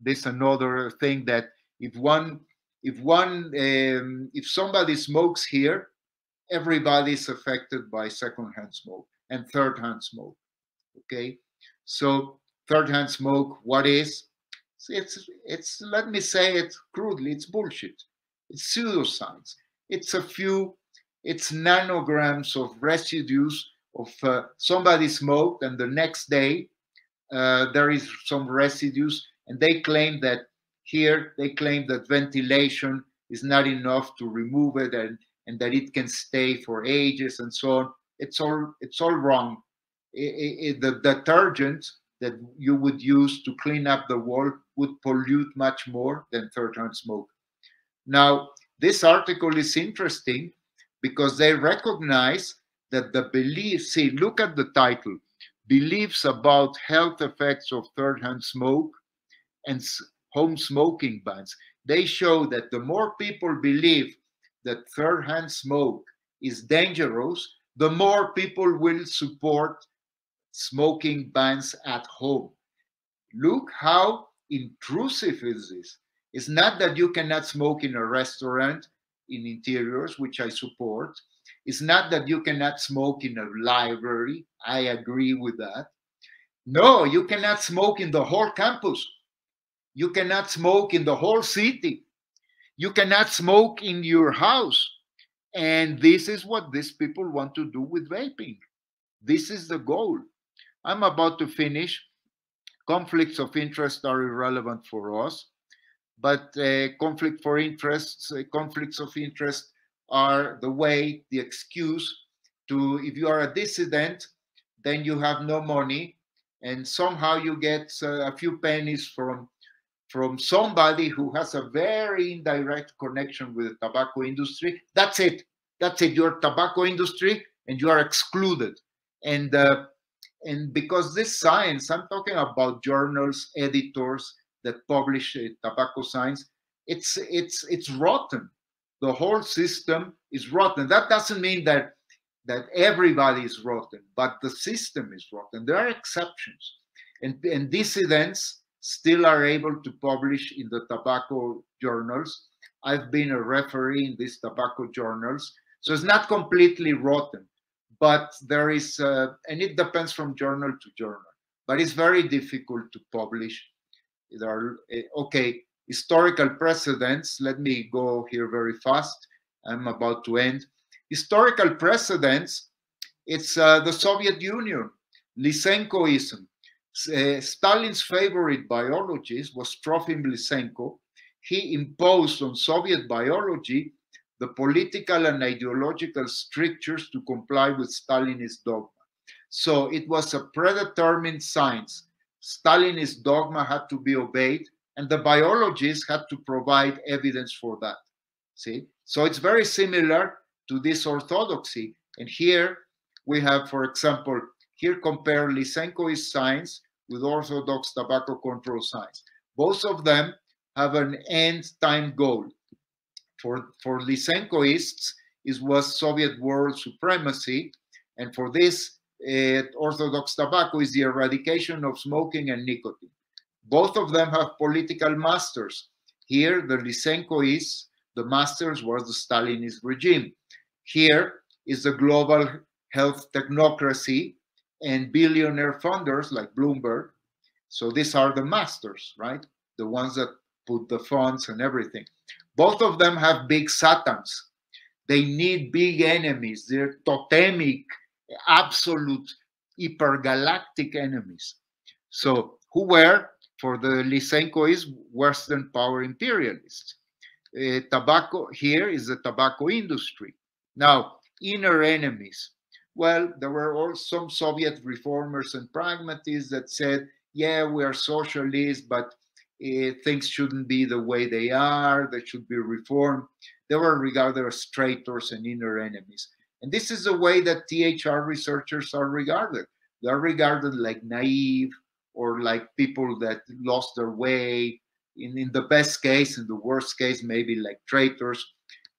Speaker 2: this another thing that if one if one um, if somebody smokes here everybody is affected by secondhand smoke and third-hand smoke. Okay, so third-hand smoke, what is? It's it's let me say it crudely, it's bullshit. It's pseudoscience. It's a few, it's nanograms of residues of uh, somebody smoked, and the next day uh, there is some residues, and they claim that here they claim that ventilation is not enough to remove it, and and that it can stay for ages and so on. It's all it's all wrong. It, it, the detergent that you would use to clean up the wall would pollute much more than third-hand smoke. Now, this article is interesting because they recognize that the beliefs, see, look at the title, beliefs about health effects of third-hand smoke and home smoking bans. They show that the more people believe that third hand smoke is dangerous, the more people will support smoking bans at home. Look how intrusive is this. It's not that you cannot smoke in a restaurant in interiors, which I support. It's not that you cannot smoke in a library. I agree with that. No, you cannot smoke in the whole campus. You cannot smoke in the whole city. You cannot smoke in your house. And this is what these people want to do with vaping. This is the goal. I'm about to finish. Conflicts of interest are irrelevant for us, but uh, conflict for interests, uh, conflicts of interest are the way, the excuse to if you are a dissident, then you have no money, and somehow you get uh, a few pennies from from somebody who has a very indirect connection with the tobacco industry. That's it. That's it. You're tobacco industry, and you are excluded. And and because this science, I'm talking about journals, editors that publish uh, tobacco science. It's it's it's rotten. The whole system is rotten. That doesn't mean that that everybody is rotten, but the system is rotten. There are exceptions, and and dissidents still are able to publish in the tobacco journals. I've been a referee in these tobacco journals, so it's not completely rotten but there is, uh, and it depends from journal to journal, but it's very difficult to publish. There are, eh, okay, historical precedents. Let me go here very fast. I'm about to end. Historical precedents, it's uh, the Soviet Union, Lysenkoism. Uh, Stalin's favorite biologist was Trofim Lysenko. He imposed on Soviet biology the political and ideological strictures to comply with Stalinist dogma. So it was a predetermined science. Stalinist dogma had to be obeyed, and the biologists had to provide evidence for that. See? So it's very similar to this orthodoxy. And here we have, for example, here compare Lysenkoist science with orthodox tobacco control science. Both of them have an end time goal for, for Lysenkoists, it was Soviet world supremacy. And for this, Orthodox tobacco is the eradication of smoking and nicotine. Both of them have political masters. Here, the Lysenkoists, the masters was the Stalinist regime. Here is the global health technocracy and billionaire funders like Bloomberg. So these are the masters, right? The ones that put the funds and everything. Both of them have big satans. They need big enemies. They're totemic, absolute, hypergalactic enemies. So, who were, for the Lysenkoists, Western power imperialists? Uh, tobacco here is the tobacco industry. Now, inner enemies. Well, there were also some Soviet reformers and pragmatists that said, yeah, we are socialists, but uh, things shouldn't be the way they are, they should be reformed. They were regarded as traitors and inner enemies. And this is the way that THR researchers are regarded. They're regarded like naive or like people that lost their way. In, in the best case, in the worst case, maybe like traitors.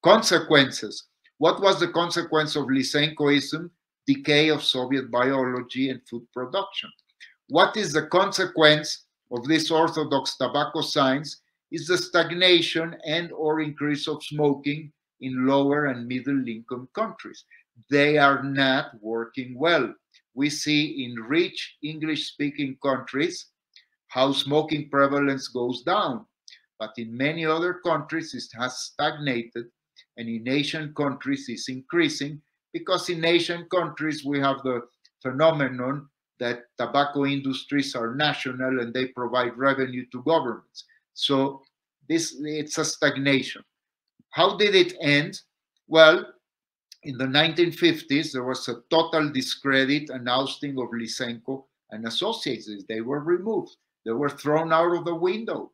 Speaker 2: Consequences. What was the consequence of Lysenkoism? Decay of Soviet biology and food production. What is the consequence of this orthodox tobacco science is the stagnation and or increase of smoking in lower and middle income countries. They are not working well. We see in rich English speaking countries how smoking prevalence goes down. But in many other countries, it has stagnated. And in Asian countries, it's increasing because in Asian countries, we have the phenomenon that tobacco industries are national and they provide revenue to governments. So this it's a stagnation. How did it end? Well, in the 1950s, there was a total discredit and ousting of Lysenko and associates. They were removed. They were thrown out of the window.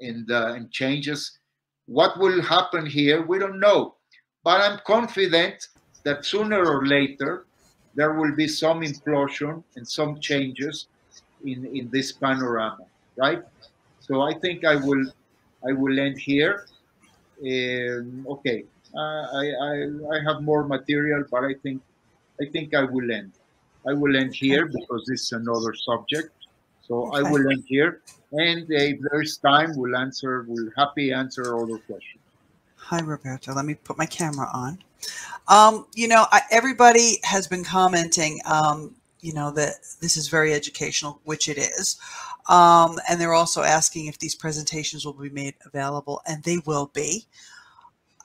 Speaker 2: And, uh, and changes. What will happen here? We don't know. But I'm confident that sooner or later, there will be some implosion and some changes in, in this panorama, right? So I think I will I will end here. Um, okay, uh, I, I I have more material, but I think I think I will end. I will end here because this is another subject. So okay. I will end here, and if there's time, we'll answer. We'll happy answer other questions.
Speaker 1: Hi, Roberto. Let me put my camera on. Um, you know, I, everybody has been commenting, um, you know, that this is very educational, which it is. Um, and they're also asking if these presentations will be made available, and they will be.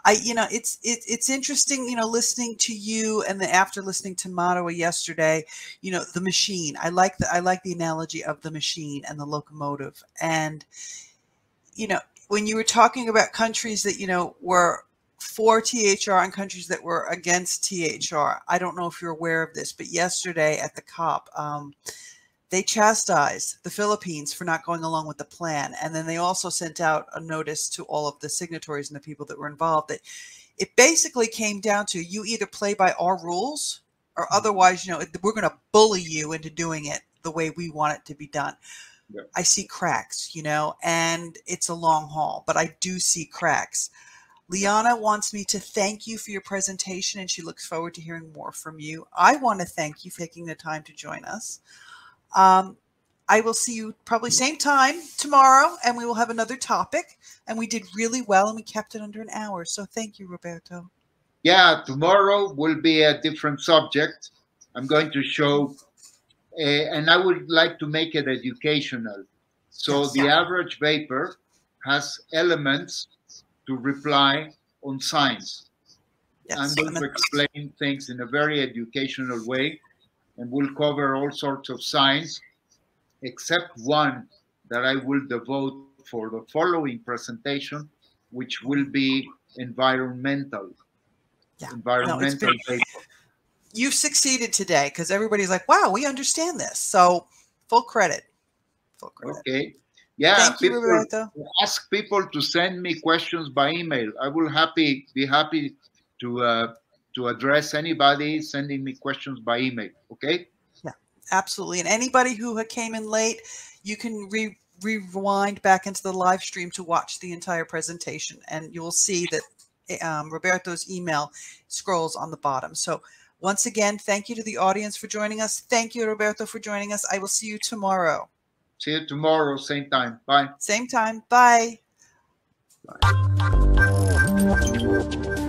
Speaker 1: I, you know, it's it, it's interesting, you know, listening to you, and then after listening to Marewa yesterday, you know, the machine. I like the I like the analogy of the machine and the locomotive, and you know, when you were talking about countries that you know were for THR and countries that were against THR. I don't know if you're aware of this, but yesterday at the COP, um, they chastised the Philippines for not going along with the plan. And then they also sent out a notice to all of the signatories and the people that were involved that it basically came down to you either play by our rules or mm-hmm. otherwise, you know, we're going to bully you into doing it the way we want it to be done. Yeah. I see cracks, you know, and it's a long haul, but I do see cracks. Liana wants me to thank you for your presentation and she looks forward to hearing more from you. I want to thank you for taking the time to join us. Um, I will see you probably same time tomorrow, and we will have another topic. And we did really well, and we kept it under an hour. So thank you, Roberto.
Speaker 2: Yeah, tomorrow will be a different subject. I'm going to show, uh, and I would like to make it educational. So yes. the average vapor has elements to reply on science. Yes. I'm going to explain things in a very educational way and will cover all sorts of science, except one that I will devote for the following presentation, which will be environmental. Yeah. Environmental no, been,
Speaker 1: You've succeeded today because everybody's like, wow, we understand this. So full credit.
Speaker 2: Full credit. Okay. Yeah, Thank people, you, Roberto. ask people to send me questions by email. I will happy be happy to uh, to address anybody sending me questions by email. Okay.
Speaker 1: Yeah, absolutely. And anybody who came in late, you can re rewind back into the live stream to watch the entire presentation, and you will see that eh, um, Roberto's email scrolls on the bottom. So once again, thank you to the audience for joining us. Thank you, Roberto, for joining us. I will see you tomorrow.
Speaker 2: See you tomorrow, same time. Bye.
Speaker 1: Same time. Bye. Bye.